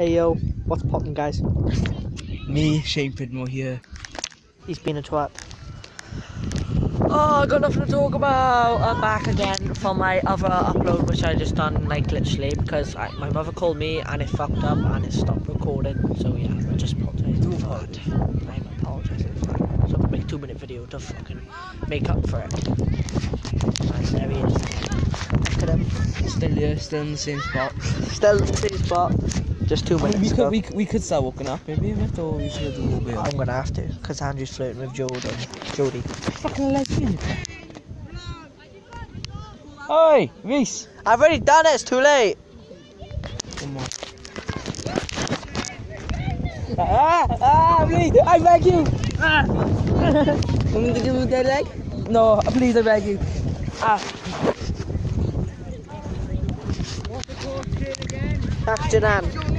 Hey yo, what's poppin' guys? Me, Shane Pridmore here. He's been a twat. Oh, I got nothing to talk about. I'm back again for my other upload, which I just done like literally because I, my mother called me and it fucked up and it stopped recording. So yeah, I just apologizing for that. I'm apologizing for that. So I'll make a two minute video to fucking make up for it. And there he is. Look at him. Still here, still in the same spot. Still in the same spot. Just two minutes we ago. could we, we could start walking up maybe bit or we should do a little bit. I'm gonna have to, because Andrew's flirting with Jordan. Jodie. fucking lesbian. Oi, Reese. I've already done it, it's too late. Come on. Ah, ah, please, I beg you. Ah. Want me to give you that leg? No, please, I beg you. Ah. Action Ann.